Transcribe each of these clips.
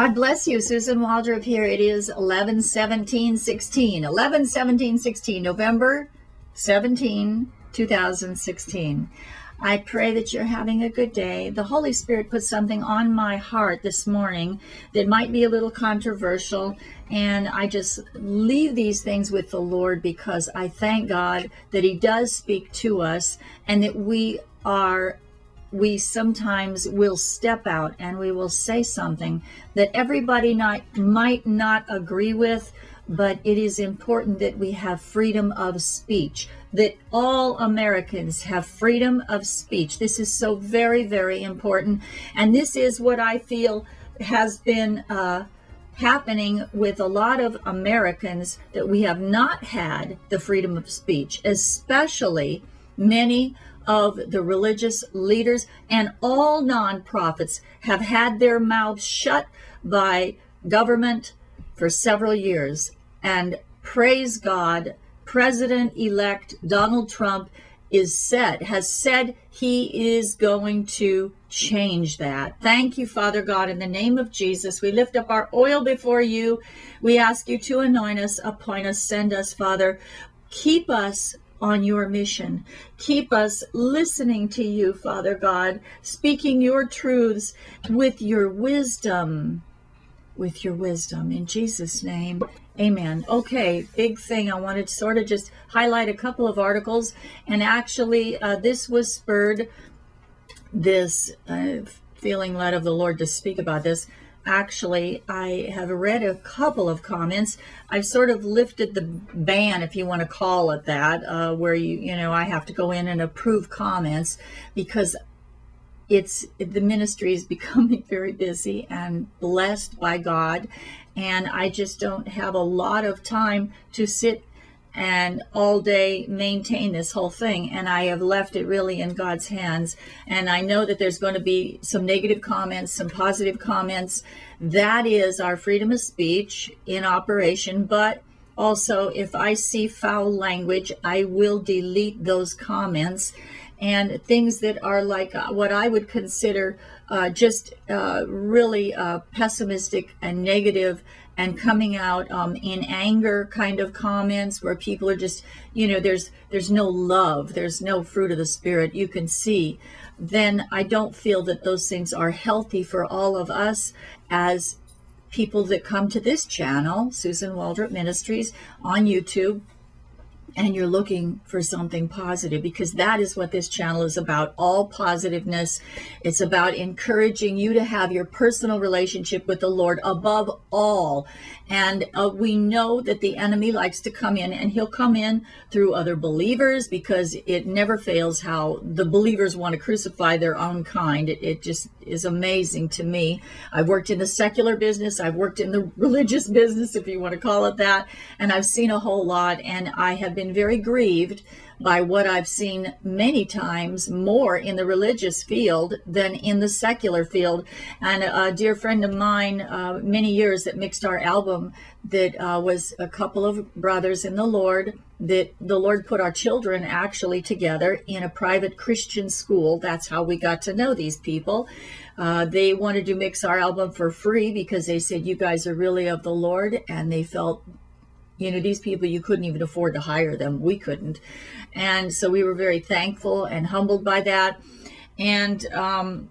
God bless you, Susan Waldrop here. It is 11 17 16. 11 17 16, November 17, 2016. I pray that you're having a good day. The Holy Spirit put something on my heart this morning that might be a little controversial, and I just leave these things with the Lord because I thank God that He does speak to us and that we are we sometimes will step out and we will say something that everybody not, might not agree with, but it is important that we have freedom of speech, that all Americans have freedom of speech. This is so very, very important. And this is what I feel has been uh, happening with a lot of Americans that we have not had the freedom of speech, especially many of the religious leaders and all nonprofits have had their mouths shut by government for several years. And praise God, President elect Donald Trump is said, has said he is going to change that. Thank you, Father God, in the name of Jesus. We lift up our oil before you. We ask you to anoint us, appoint us, send us, Father. Keep us on your mission. Keep us listening to you, Father God, speaking your truths with your wisdom. With your wisdom. In Jesus' name, amen. Okay, big thing. I wanted to sort of just highlight a couple of articles. And actually, uh, this was spurred, this uh, feeling led of the Lord to speak about this actually, I have read a couple of comments. I've sort of lifted the ban, if you want to call it that, uh, where you, you know, I have to go in and approve comments because it's the ministry is becoming very busy and blessed by God. And I just don't have a lot of time to sit and all day maintain this whole thing. And I have left it really in God's hands. And I know that there's going to be some negative comments, some positive comments. That is our freedom of speech in operation. But also, if I see foul language, I will delete those comments and things that are like uh, what I would consider uh, just uh, really uh, pessimistic and negative and coming out um, in anger kind of comments where people are just you know there's there's no love there's no fruit of the spirit you can see then i don't feel that those things are healthy for all of us as people that come to this channel susan waldrop ministries on youtube and you're looking for something positive because that is what this channel is about all positiveness. It's about encouraging you to have your personal relationship with the lord above all and uh, we know that the enemy likes to come in and he'll come in through other believers because it never fails how the believers want to crucify their own kind. It, it just is amazing to me. I've worked in the secular business. I've worked in the religious business if you want to call it that. And i've seen a whole lot and i have been very grieved by what I've seen many times more in the religious field than in the secular field. And a dear friend of mine, uh, many years that mixed our album, that uh, was a couple of brothers in the Lord, that the Lord put our children actually together in a private Christian school. That's how we got to know these people. Uh, they wanted to mix our album for free because they said, You guys are really of the Lord. And they felt you know, these people, you couldn't even afford to hire them. We couldn't. And so we were very thankful and humbled by that. And um,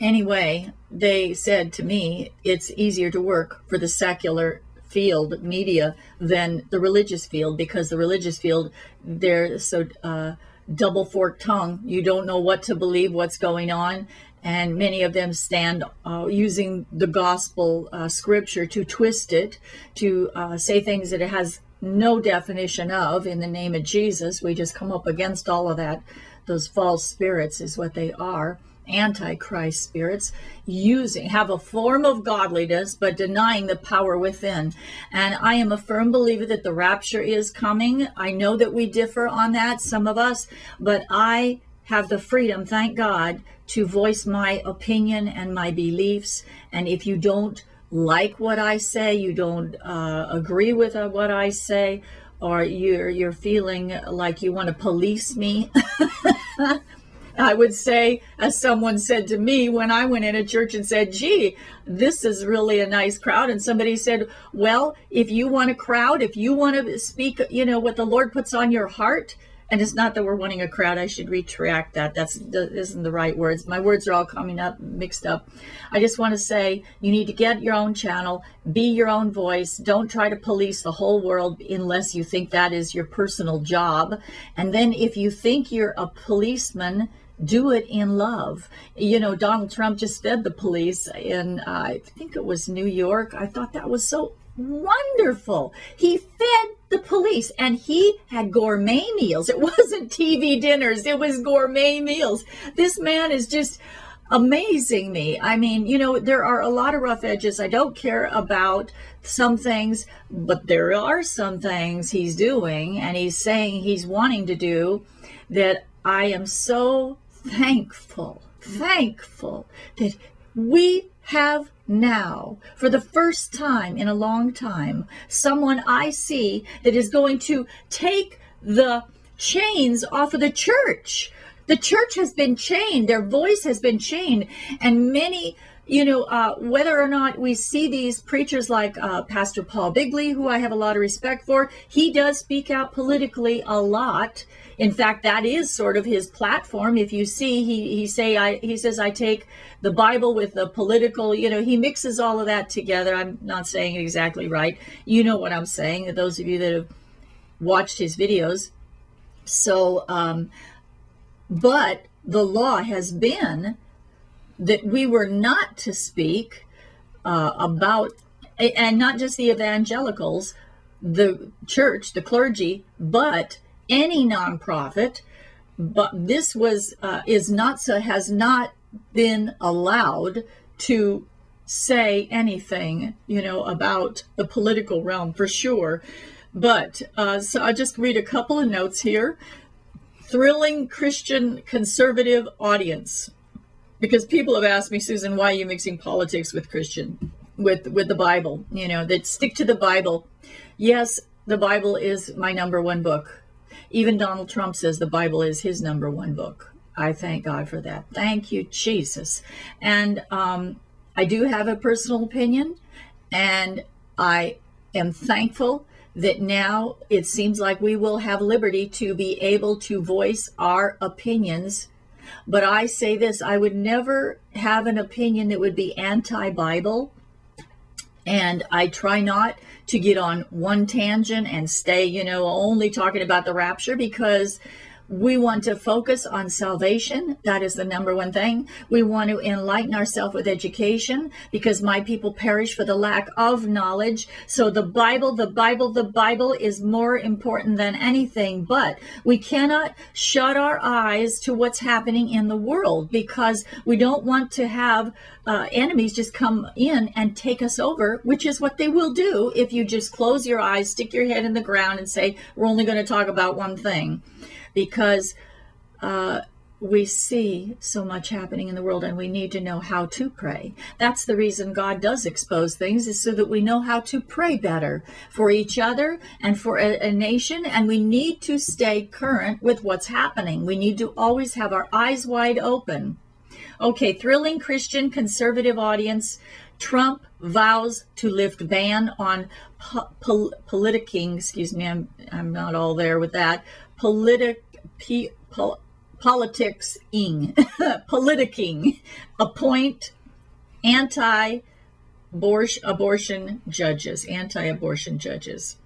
anyway, they said to me, it's easier to work for the secular field media than the religious field because the religious field, they're so uh, double forked tongue. You don't know what to believe, what's going on and many of them stand uh, using the gospel uh, scripture to twist it, to uh, say things that it has no definition of in the name of Jesus. We just come up against all of that. Those false spirits is what they are. Antichrist spirits using have a form of godliness but denying the power within and i am a firm believer that the rapture is coming i know that we differ on that some of us but i have the freedom, thank God, to voice my opinion and my beliefs. And if you don't like what I say, you don't uh, agree with uh, what I say, or you're you're feeling like you want to police me, I would say, as someone said to me when I went in a church and said, gee, this is really a nice crowd. And somebody said, well, if you want a crowd, if you want to speak, you know, what the Lord puts on your heart, and it's not that we're wanting a crowd. I should retract that. That's that isn't the right words. My words are all coming up mixed up. I just want to say you need to get your own channel, be your own voice. Don't try to police the whole world unless you think that is your personal job. And then if you think you're a policeman, do it in love. You know, Donald Trump just fed the police in, uh, I think it was New York. I thought that was so wonderful. He fed the police and he had gourmet meals. It wasn't TV dinners, it was gourmet meals. This man is just amazing me. I mean, you know, there are a lot of rough edges. I don't care about some things, but there are some things he's doing and he's saying he's wanting to do that I am so thankful, thankful that we have now, for the first time in a long time, someone I see that is going to take the chains off of the church. The church has been chained, their voice has been chained, and many you know, uh, whether or not we see these preachers like uh, Pastor Paul Begley, who I have a lot of respect for, he does speak out politically a lot. In fact, that is sort of his platform. If you see, he he say I he says I take the Bible with the political. You know, he mixes all of that together. I'm not saying it exactly right. You know what I'm saying. Those of you that have watched his videos. So, um, but the law has been that we were not to speak uh, about, and not just the evangelicals, the church, the clergy, but any nonprofit. But this was uh, is not so has not been allowed to say anything, you know, about the political realm for sure. But uh, so I just read a couple of notes here. Thrilling Christian conservative audience because people have asked me, Susan, why are you mixing politics with Christian, with with the Bible? You know, that stick to the Bible. Yes, the Bible is my number one book. Even Donald Trump says the Bible is his number one book. I thank God for that. Thank you, Jesus. And um, I do have a personal opinion, and I am thankful that now it seems like we will have liberty to be able to voice our opinions but I say this I would never have an opinion that would be anti Bible. And I try not to get on one tangent and stay, you know, only talking about the rapture because we want to focus on salvation. That is the number one thing. We want to enlighten ourselves with education because my people perish for the lack of knowledge. So the Bible, the Bible, the Bible is more important than anything. But we cannot shut our eyes to what's happening in the world because we don't want to have uh, enemies just come in and take us over, which is what they will do if you just close your eyes, stick your head in the ground, and say, We're only going to talk about one thing because uh, we see so much happening in the world and we need to know how to pray. That's the reason God does expose things is so that we know how to pray better for each other and for a, a, nation. And we need to stay current with what's happening. We need to always have our eyes wide open. Okay, thrilling Christian conservative audience. Trump vows to lift ban on po- pol- politicking. Excuse me, I'm, I'm not all there with that politic, pol, politicsing, politicking, appoint anti abortion judges, anti abortion judges.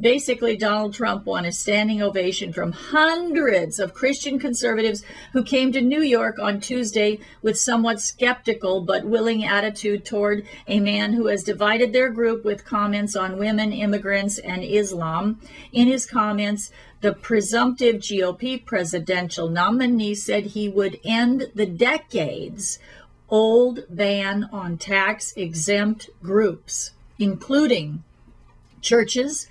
Basically, Donald Trump won a standing ovation from hundreds of Christian conservatives who came to New York on Tuesday with somewhat skeptical but willing attitude toward a man who has divided their group with comments on women, immigrants, and Islam. In his comments, the presumptive GOP presidential nominee said he would end the decades old ban on tax exempt groups, including churches,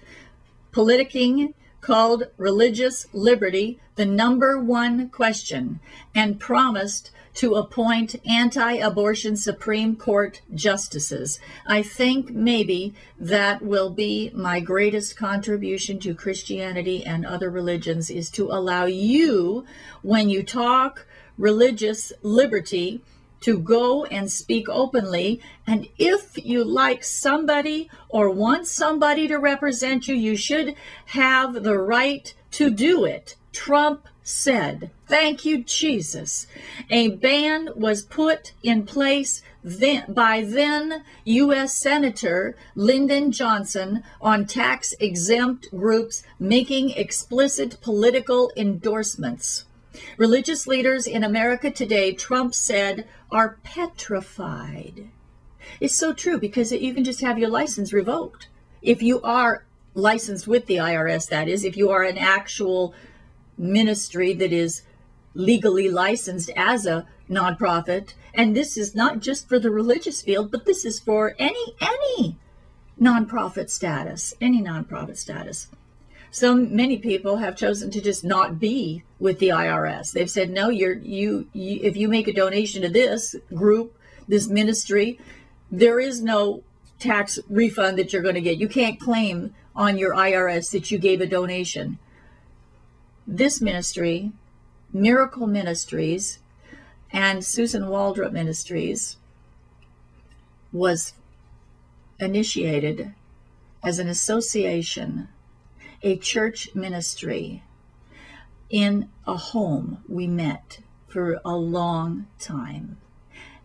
politicking called religious liberty the number one question and promised to appoint anti abortion Supreme Court justices. I think maybe that will be my greatest contribution to Christianity and other religions is to allow you, when you talk religious liberty to go and speak openly. And if you like somebody or want somebody to represent you, you should have the right to do it. Trump said, Thank you, Jesus. A ban was put in place then, by then U.S. Senator Lyndon Johnson on tax exempt groups making explicit political endorsements. Religious leaders in America today, Trump said, are petrified. It's so true because you can just have your license revoked. If you are licensed with the IRS, that is, if you are an actual ministry that is legally licensed as a nonprofit, and this is not just for the religious field, but this is for any any nonprofit status, any nonprofit status. So many people have chosen to just not be with the IRS. They've said, no, you're you, you if you make a donation to this group, this ministry, there is no tax refund that you're going to get. You can't claim on your IRS that you gave a donation. This ministry, Miracle Ministries, and Susan Waldrop Ministries was initiated as an association a church ministry in a home we met for a long time.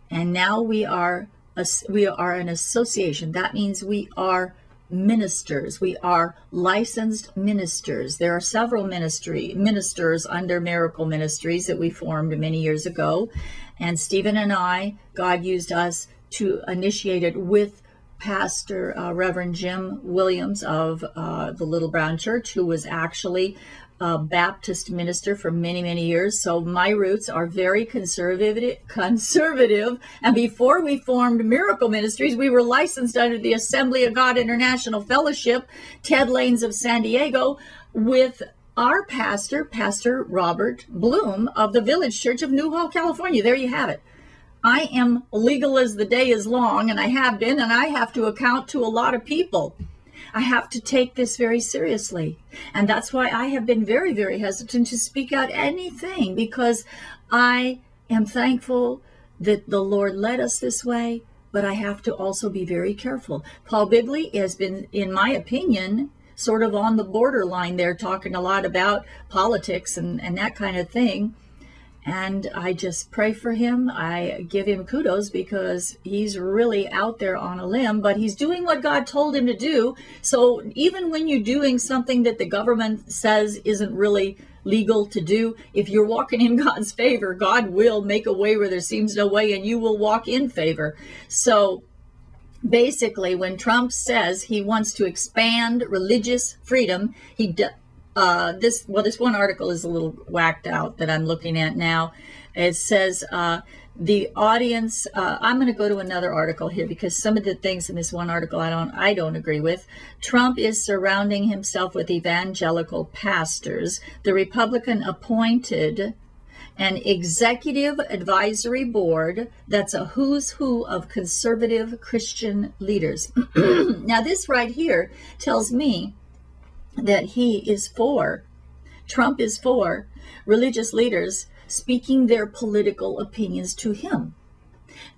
And now we are we are an association. That means we are ministers. We are licensed ministers. There are several ministry ministers under Miracle Ministries that we formed many years ago. And Stephen and I, God used us to initiate it with Pastor uh, Reverend Jim Williams of uh, the Little Brown Church, who was actually a Baptist minister for many, many years. So my roots are very conservative. Conservative. And before we formed Miracle Ministries, we were licensed under the Assembly of God International Fellowship, Ted Lanes of San Diego, with our pastor, Pastor Robert Bloom of the Village Church of Newhall, California. There you have it. I am legal as the day is long, and I have been, and I have to account to a lot of people. I have to take this very seriously. And that's why I have been very, very hesitant to speak out anything because I am thankful that the Lord led us this way, but I have to also be very careful. Paul Begley has been, in my opinion, sort of on the borderline there, talking a lot about politics and, and that kind of thing. And I just pray for him. I give him kudos because he's really out there on a limb, but he's doing what God told him to do. So even when you're doing something that the government says isn't really legal to do, if you're walking in God's favor, God will make a way where there seems no way and you will walk in favor. So basically, when Trump says he wants to expand religious freedom, he uh, this well, this one article is a little whacked out that I'm looking at now. It says uh, the audience. Uh, I'm going to go to another article here because some of the things in this one article I don't I don't agree with. Trump is surrounding himself with evangelical pastors. The Republican appointed an executive advisory board that's a who's who of conservative Christian leaders. now, this right here tells me that he is for, Trump is for religious leaders speaking their political opinions to him.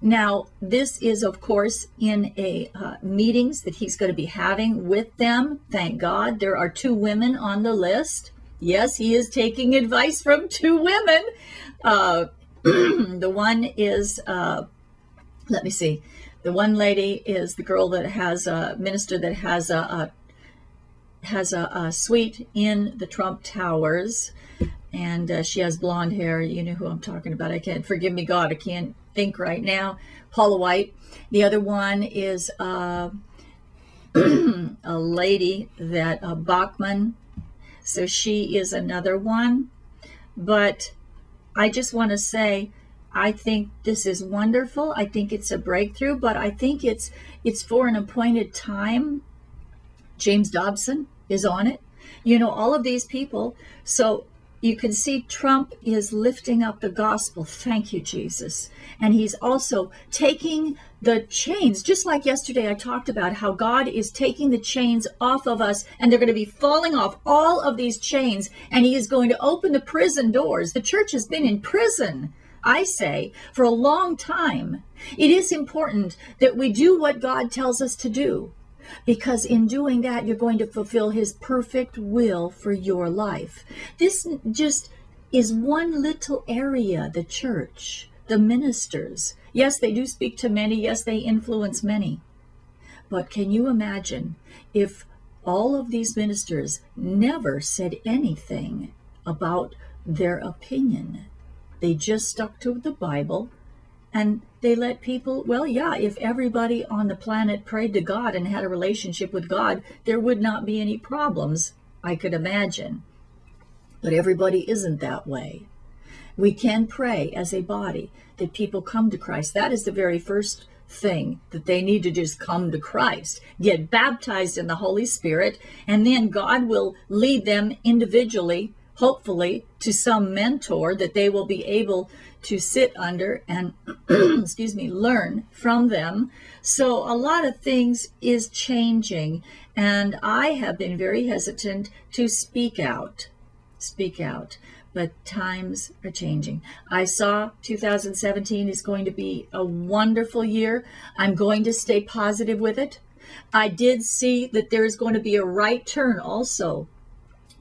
Now, this is, of course, in a uh, meetings that he's going to be having with them. Thank God there are two women on the list. Yes, he is taking advice from two women. Uh, the one is, uh, let me see, the one lady is the girl that has a minister that has a, a has a, a suite in the Trump Towers, and uh, she has blonde hair. You know who I'm talking about. I can't, forgive me, God, I can't think right now. Paula White. The other one is uh, a lady that uh, Bachmann. So she is another one. But I just want to say, I think this is wonderful. I think it's a breakthrough, but I think it's it's for an appointed time. James Dobson, is on it. You know, all of these people. So you can see Trump is lifting up the gospel. Thank you, Jesus. And he's also taking the chains, just like yesterday I talked about how God is taking the chains off of us and they're going to be falling off all of these chains and he is going to open the prison doors. The church has been in prison I say for a long time, it is important that we do what God tells us to do. Because in doing that, you're going to fulfill His perfect will for your life. This just is one little area, the church, the ministers. Yes, they do speak to many. Yes, they influence many. But can you imagine if all of these ministers never said anything about their opinion? They just stuck to the Bible and they let people, well, yeah, if everybody on the planet prayed to God and had a relationship with God, there would not be any problems, I could imagine. But everybody isn't that way. We can pray as a body that people come to Christ. That is the very first thing that they need to just come to Christ, get baptized in the Holy Spirit, and then God will lead them individually, hopefully, to some mentor that they will be able to sit under and, excuse me, learn from them. So a lot of things is changing, and I have been very hesitant to speak out. Speak out but times are changing. I saw 2017 is going to be a wonderful year. I'm going to stay positive with it. I did see that there is going to be a right turn also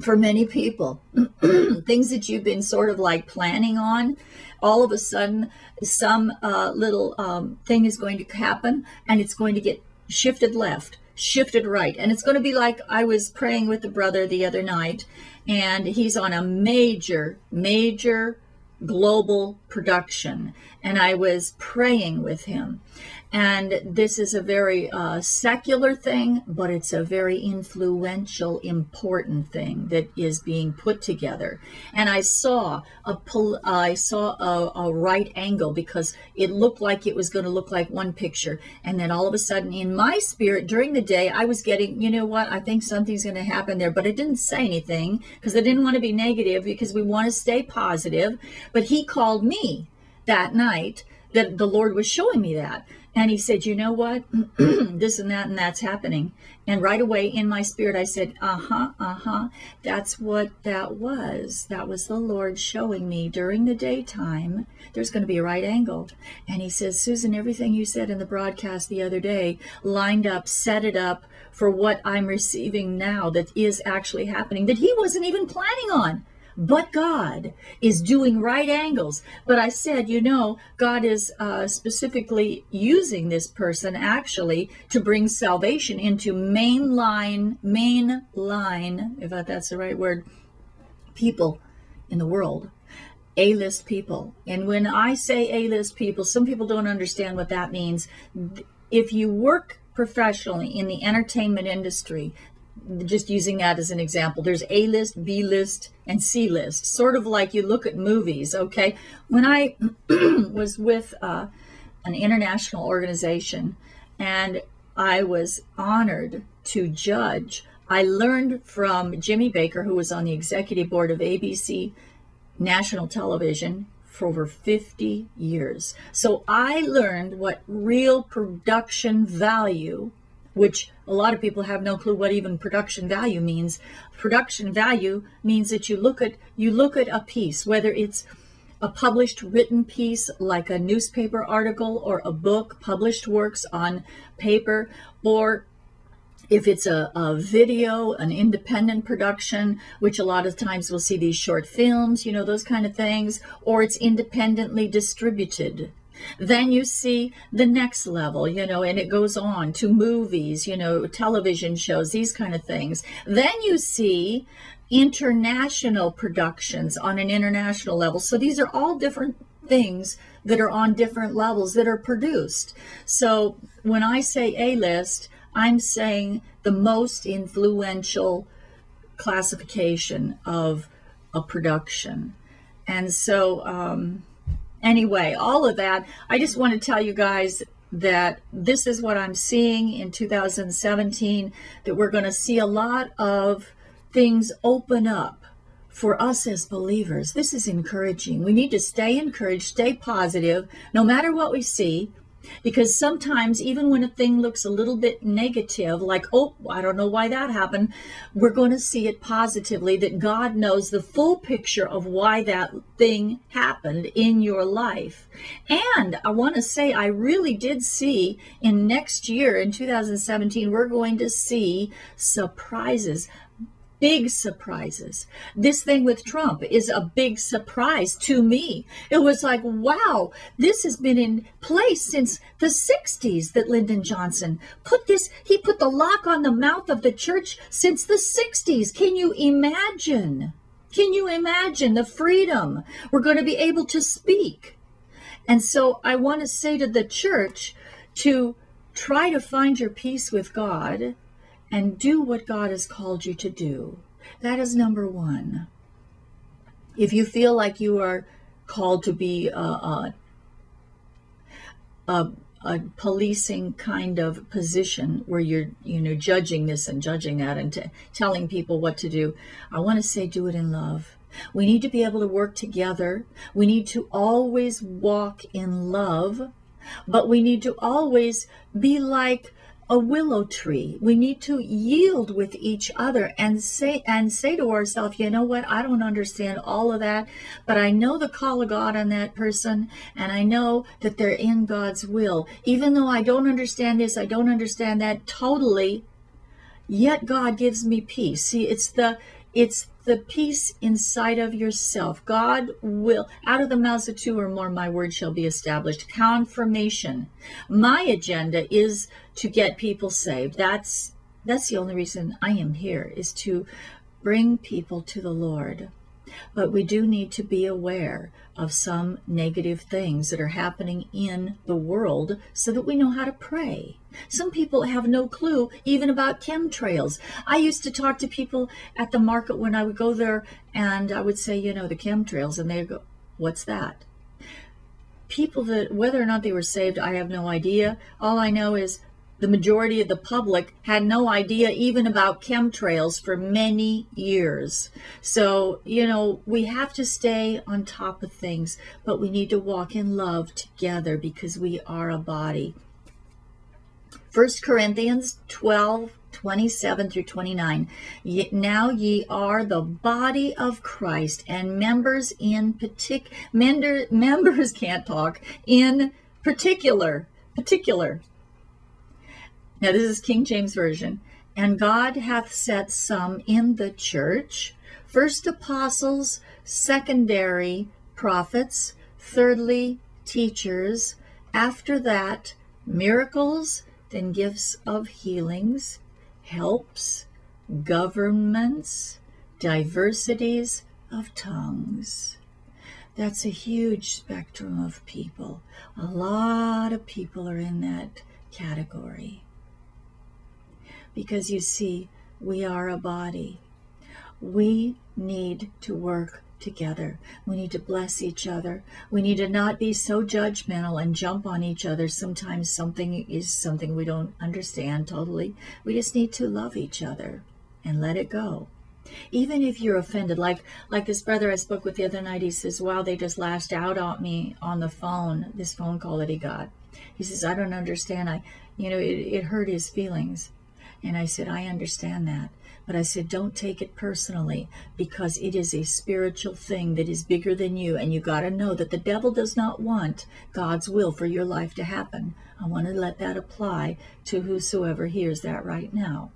for many people. Things that you've been sort of like planning on, all of a sudden, some uh, little um, thing is going to happen and it's going to get shifted left shifted right. And it's going to be like I was praying with the brother the other night, and he's on a major, major global production. And I was praying with him. And this is a very uh, secular thing, but it's a very influential, important thing that is being put together. And I saw a I saw a, a right angle because it looked like it was going to look like one picture, and then all of a sudden, in my spirit, during the day, I was getting, you know what? I think something's going to happen there, but I didn't say anything because I didn't want to be negative because we want to stay positive. But he called me that night that the Lord was showing me that. And he said, You know what? this and that and that's happening. And right away in my spirit, I said, Uh huh, uh huh. That's what that was. That was the Lord showing me during the daytime there's going to be a right angle. And he says, Susan, everything you said in the broadcast the other day lined up, set it up for what I'm receiving now that is actually happening that he wasn't even planning on but God is doing right angles. But I said, you know, God is uh, specifically using this person actually to bring salvation into mainline, main line, if that's the right word, people in the world. A-list people. And when I say A-list people, some people don't understand what that means. If you work professionally in the entertainment industry, just using that as an example, there's A list, B list, and C list, sort of like you look at movies, okay? When I was with uh, an international organization and I was honored to judge, I learned from Jimmy Baker, who was on the executive board of ABC National Television for over 50 years. So I learned what real production value which a lot of people have no clue what even production value means. Production value means that you look at you look at a piece, whether it's a published written piece like a newspaper article or a book, published works on paper, or if it's a, a, video, an independent production, which a lot of times we'll see these short films, you know, those kind of things, or it's independently distributed. Then you see the next level, you know, and it goes on to movies, you know, television shows, these kind of things. Then you see international productions on an international level. So these are all different things that are on different levels that are produced. So when I say A list, I'm saying the most influential classification of a production. And so, um, anyway, all of that, I just want to tell you guys that this is what I'm seeing in 2017, that we're going to see a lot of things open up for us as believers. This is encouraging. We need to stay encouraged, stay positive, no matter what we see. Because sometimes, even when a thing looks a little bit negative, like, oh, I don't know why that happened, we're going to see it positively that God knows the full picture of why that thing happened in your life. And I want to say, I really did see in next year, in 2017, we're going to see surprises big surprises. This thing with Trump is a big surprise to me. It was like, wow, this has been in place since the 60s that Lyndon Johnson put this, he put the lock on the mouth of the church since the 60s. Can you imagine? Can you imagine the freedom we're going to be able to speak? And so I want to say to the church to try to find your peace with God and do what God has called you to do. That is number one. If you feel like you are called to be a, a, a, a policing kind of position where you're, you know, judging this and judging that and t- telling people what to do, I want to say do it in love. We need to be able to work together. We need to always walk in love, but we need to always be like a willow tree. We need to yield with each other and say and say to ourselves, you know what, I don't understand all of that, but I know the call of God on that person, and I know that they're in God's will. Even though I don't understand this, I don't understand that totally, yet God gives me peace. See, it's the it's the peace inside of yourself. God will, out of the mouths of two or more, my word shall be established. Confirmation. My agenda is to get people saved. That's that's the only reason I am here is to bring people to the Lord. But we do need to be aware of some negative things that are happening in the world so that we know how to pray. Some people have no clue even about chemtrails. I used to talk to people at the market when I would go there and I would say, you know, the chemtrails, and they'd go, What's that? People that, whether or not they were saved, I have no idea. All I know is the majority of the public had no idea even about chemtrails for many years. So, you know, we have to stay on top of things, but we need to walk in love together because we are a body. 1 Corinthians 12 27 through 29. Now ye are the body of Christ and members in particular, members can't talk, in particular, particular now, this is King James Version. And God hath set some in the church, first apostles, secondary prophets, thirdly teachers, after that miracles, then gifts of healings, helps, governments, diversities of tongues. That's a huge spectrum of people. A lot of people are in that category because you see, we are a body. We need to work together. We need to bless each other. We need to not be so judgmental and jump on each other. Sometimes something is something we don't understand totally. We just need to love each other and let it go. Even if you're offended, like like this brother I spoke with the other night, he says, "Wow, they just lashed out on me on the phone. This phone call that he got." He says, "I don't understand. I, you know, it, it hurt his feelings." And I said, I understand that. But I said, don't take it personally because it is a spiritual thing that is bigger than you. And you got to know that the devil does not want God's will for your life to happen. I want to let that apply to whosoever hears that right now.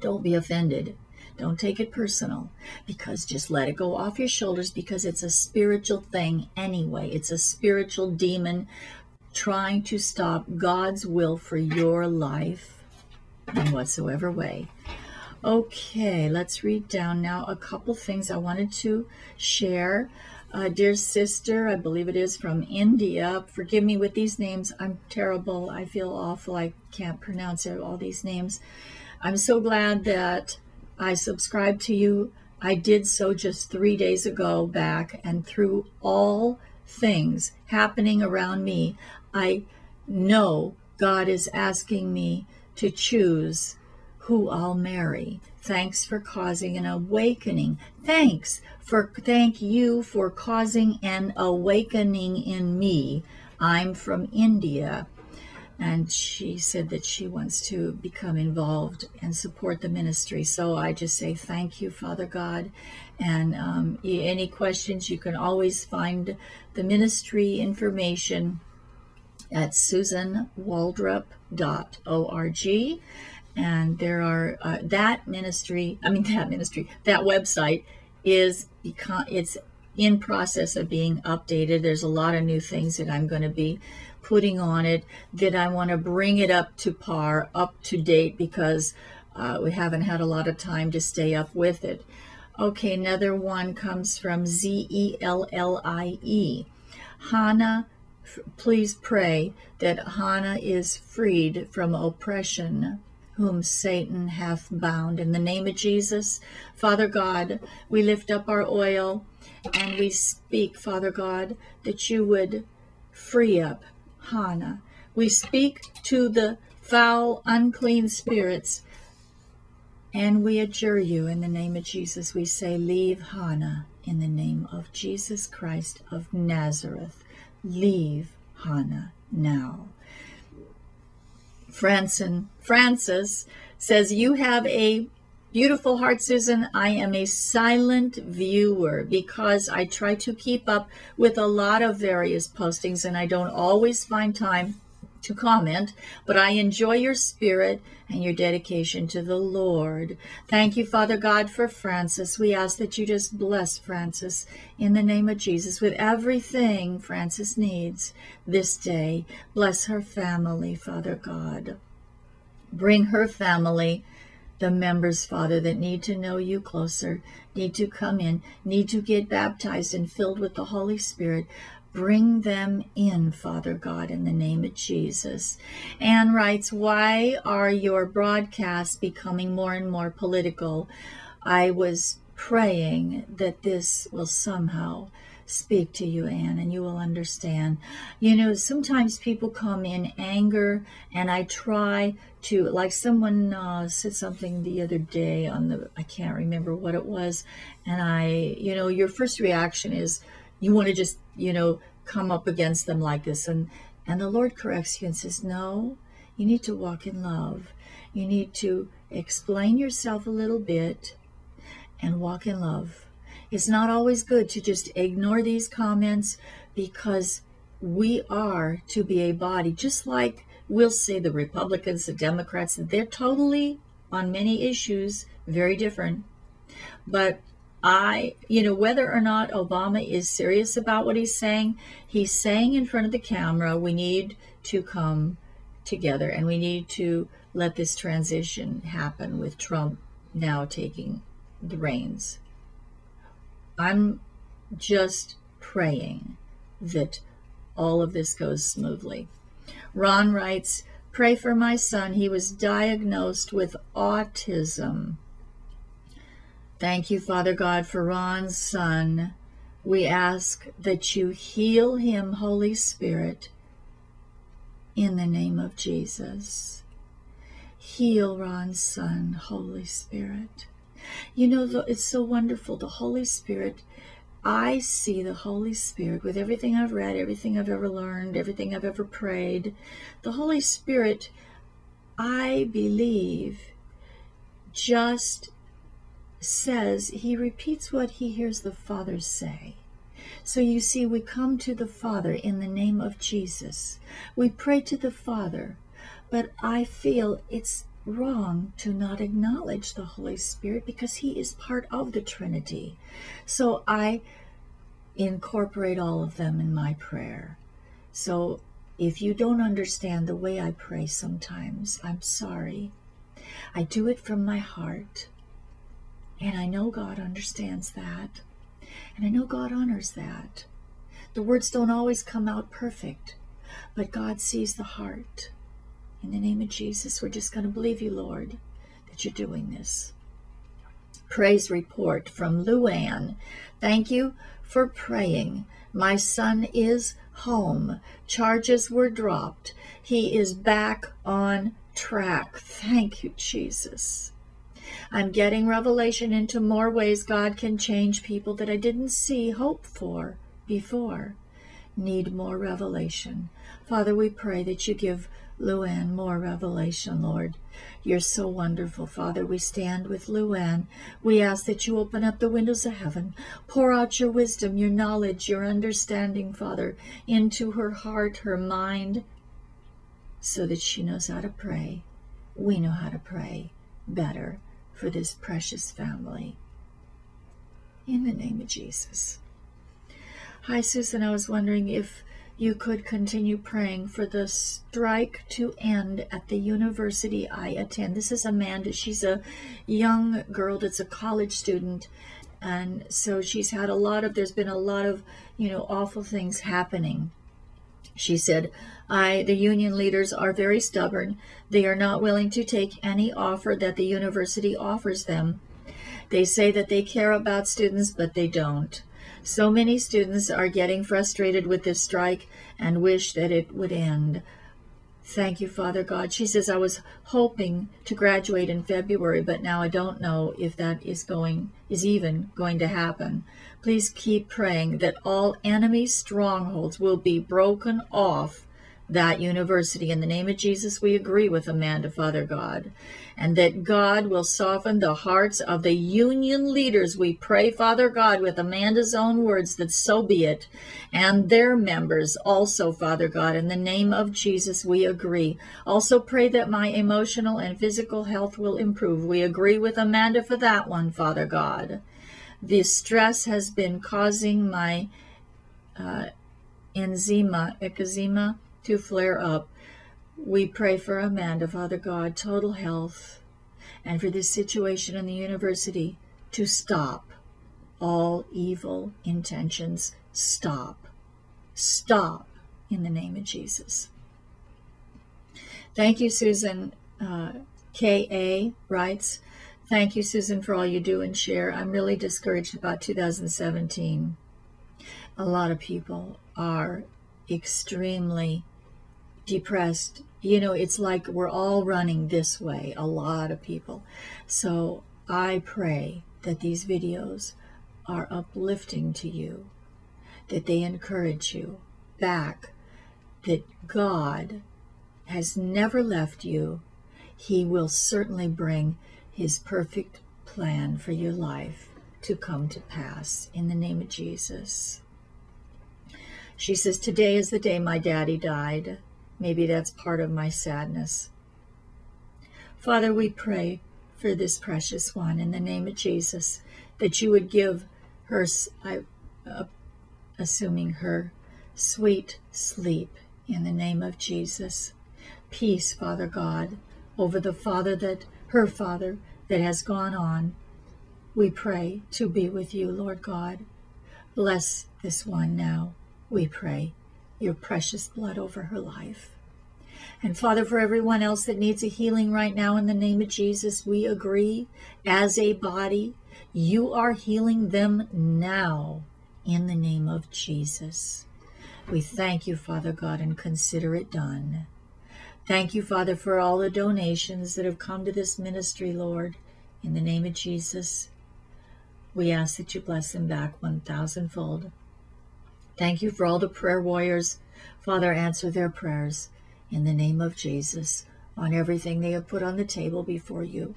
Don't be offended. Don't take it personal because just let it go off your shoulders because it's a spiritual thing anyway. It's a spiritual demon trying to stop God's will for your life in whatsoever way. Okay, let's read down now a couple things I wanted to share. Uh, dear sister, I believe it is from India. Forgive me with these names. I'm terrible. I feel awful. I can't pronounce all these names. I'm so glad that I subscribed to you. I did so just three days ago back, and through all things happening around me, I know God is asking me to choose who I'll marry. Thanks for causing an awakening. Thanks for thank you for causing an awakening in me I'm from India. And she said that she wants to become involved and support the ministry. So I just say thank you, Father God. And um, any questions, you can always find the ministry information at susanwaldrop.org. And there are uh, that ministry, I mean, that ministry, that website is it's in process of being updated. There's a lot of new things that I'm going to be putting on it that I want to bring it up to par, up to date, because uh, we haven't had a lot of time to stay up with it. Okay, another one comes from Z E L L I E. Hannah, please pray that Hannah is freed from oppression whom Satan hath bound. In the name of Jesus, Father God, we lift up our oil and we speak, Father God, that you would free up Hannah. We speak to the foul, unclean spirits and we adjure you in the name of Jesus. We say, Leave Hannah in the name of Jesus Christ of Nazareth. Leave Hannah now. Franson, Francis says, You have a beautiful heart, Susan. I am a silent viewer because I try to keep up with a lot of various postings and I don't always find time to comment, but I enjoy your spirit and your dedication to the Lord. Thank you, Father God, for Francis. We ask that you just bless Francis in the name of Jesus with everything Francis needs this day. Bless her family, Father God. Bring her family the members, Father, that need to know you closer, need to come in, need to get baptized and filled with the Holy Spirit. Bring them in, Father God, in the name of Jesus. Anne writes, Why are your broadcasts becoming more and more political? I was praying that this will somehow speak to you, Anne, and you will understand. You know, sometimes people come in anger, and I try to, like someone uh, said something the other day on the, I can't remember what it was, and I, you know, your first reaction is, you want to just, you know, come up against them like this. And, and the Lord corrects you and says, no, you need to walk in love. You need to explain yourself a little bit and walk in love. It's not always good to just ignore these comments because we are to be a body, just like we'll say the Republicans, the Democrats, they're totally on many issues very different. But I, you know, whether or not Obama is serious about what he's saying, he's saying in front of the camera, we need to come together and we need to let this transition happen with Trump now taking the reins. I'm just praying that all of this goes smoothly. Ron writes, Pray for my son. He was diagnosed with autism. Thank you, Father God, for Ron's son. We ask that you heal him, Holy Spirit, in the name of Jesus. Heal Ron's son, Holy Spirit. You know, it's so wonderful. The Holy Spirit, I see the Holy Spirit with everything I've read, everything I've ever learned, everything I've ever prayed. The Holy Spirit, I believe, just says he repeats what he hears the Father say. So you see, we come to the Father in the name of Jesus. We pray to the Father, but I feel it's wrong to not acknowledge the Holy Spirit because he is part of the Trinity. So I incorporate all of them in my prayer. So if you don't understand the way I pray sometimes, I'm sorry. I do it from my heart. And I know God understands that. And I know God honors that. The words don't always come out perfect, but God sees the heart. In the name of Jesus, we're just going to believe you, Lord, that you're doing this. Praise report from Luann. Thank you for praying. My son is home. Charges were dropped. He is back on track. Thank you, Jesus. I'm getting revelation into more ways God can change people that I didn't see hope for before. need more revelation. Father, we pray that you give Luann more revelation, Lord. You're so wonderful, Father. We stand with Luann. We ask that you open up the windows of heaven, pour out your wisdom, your knowledge, your understanding, Father, into her heart, her mind, so that she knows how to pray. We know how to pray better for this precious family. In the name of Jesus. Hi, Susan. I was wondering if you could continue praying for the strike to end at the university I attend. This is Amanda. She's a young girl that's a college student. And so she's had a lot of, there's been a lot of, you know, awful things happening. She said, I, the union leaders are very stubborn. They are not willing to take any offer that the university offers them. They say that they care about students, but they don't. So many students are getting frustrated with this strike and wish that it would end. Thank you, Father God. She says, I was hoping to graduate in February, but now I don't know if that is going, is even going to happen. Please keep praying that all enemy strongholds will be broken off that university. In the name of Jesus, we agree with Amanda, Father God, and that God will soften the hearts of the union leaders. We pray, Father God, with Amanda's own words, that so be it, and their members also, Father God. In the name of Jesus, we agree. Also pray that my emotional and physical health will improve. We agree with Amanda for that one, Father God. The stress has been causing my uh, eczema, eczema to flare up. We pray for Amanda, Father God, total health, and for this situation in the university to stop. All evil intentions stop. Stop in the name of Jesus. Thank you, Susan. Uh, K.A. writes, Thank you, Susan, for all you do and share. I'm really discouraged about 2017. A lot of people are extremely depressed. You know, it's like we're all running this way, a lot of people. So I pray that these videos are uplifting to you, that they encourage you back, that God has never left you. He will certainly bring his perfect plan for your life to come to pass in the name of Jesus. She says, Today is the day my daddy died. Maybe that's part of my sadness. Father, we pray for this precious one in the name of Jesus that you would give her, I, uh, assuming her, sweet sleep in the name of Jesus. Peace, Father God, over the father that, her father that has gone on. We pray to be with you, Lord God. Bless this one now, we pray your precious blood over her life. And Father, for everyone else that needs a healing right now, in the name of Jesus, we agree as a body, you are healing them now in the name of Jesus. We thank you, Father God, and consider it done. Thank you, Father, for all the donations that have come to this ministry, Lord. In the name of Jesus, we ask that you bless them back 1,000 fold. Thank you for all the prayer warriors. Father, answer their prayers in the name of Jesus on everything they have put on the table before you.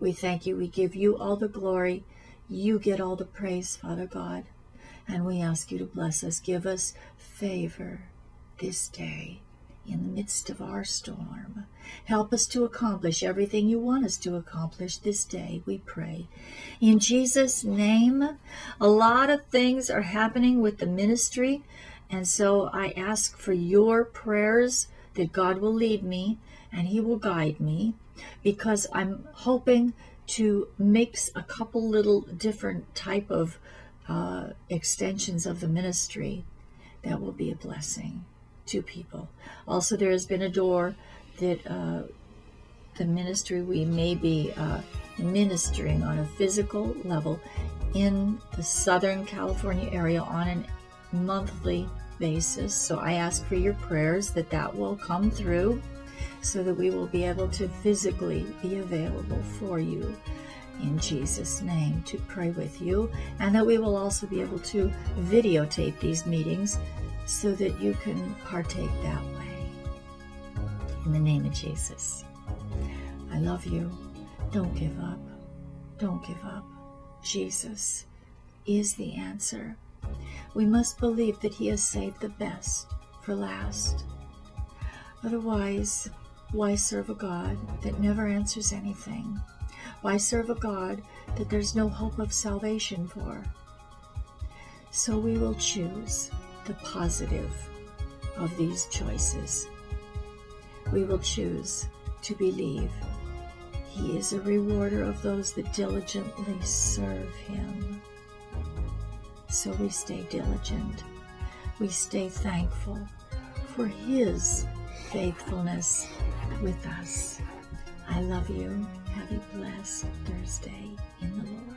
We thank you. We give you all the glory. You get all the praise, Father God. And we ask you to bless us. Give us favor this day in the midst of our storm. Help us to accomplish everything you want us to accomplish this day, we pray. In Jesus' name, a lot of things are happening with the ministry, and so I ask for your prayers that God will lead me and He will guide me because I'm hoping to mix a couple little different type of uh, extensions of the ministry that will be a blessing to people. Also, there has been a door that uh, the ministry we may be uh, ministering on a physical level in the Southern California area on a monthly basis. So I ask for your prayers that that will come through so that we will be able to physically be available for you in Jesus' name to pray with you, and that we will also be able to videotape these meetings so that you can partake that way. In the name of Jesus. I love you. Don't give up. Don't give up. Jesus is the answer. We must believe that He has saved the best for last. Otherwise, why serve a God that never answers anything? Why serve a God that there's no hope of salvation for? So we will choose the positive of these choices. We will choose to believe He is a rewarder of those that diligently serve Him. So we stay diligent. We stay thankful for His faithfulness with us. I love you. Have a blessed Thursday in the Lord.